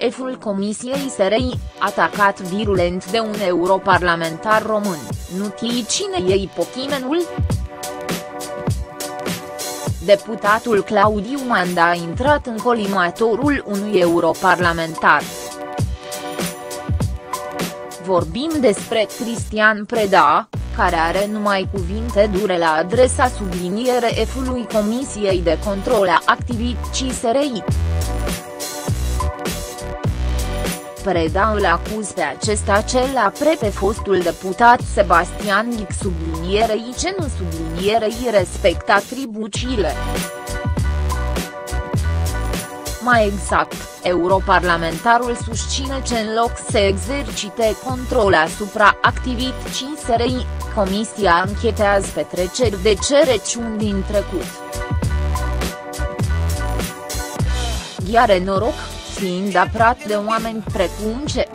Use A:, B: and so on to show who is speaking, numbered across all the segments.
A: șeful Comisiei SRI, atacat virulent de un europarlamentar român, nu știi cine e pochimenul? Deputatul Claudiu Manda a intrat în colimatorul unui europarlamentar. Vorbim despre Cristian Preda, care are numai cuvinte dure la adresa subliniere F-ului Comisiei de Control a Activității SRI. Preda îl acuz pe acesta cel apre pe fostul deputat Sebastian Ghic sublinierei ce nu sublinierei respectă atribuțiile. Mai exact, europarlamentarul susține că în loc să exercite control asupra activității SRI, Comisia anchetează petreceri de cereciuni din trecut. Iar noroc, fiind aprat de oameni precum ce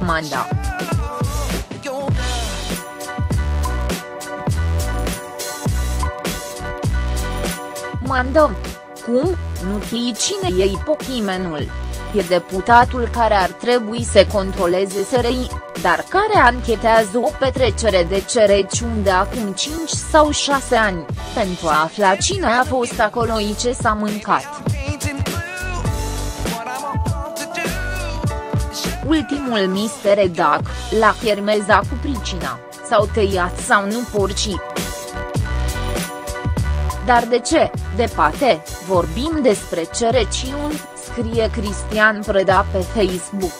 A: Manda. Manda. Cum, nu știi cine e pochimenul? E deputatul care ar trebui să controleze SRI, dar care anchetează o petrecere de cereciuni de acum 5 sau 6 ani, pentru a afla cine a fost acolo și ce s-a mâncat. Ultimul mister Dac, la Hermeza cu pricina, s-au tăiat sau nu porcii. Dar de ce, de pate, vorbim despre cereciuni, scrie Cristian Preda pe Facebook.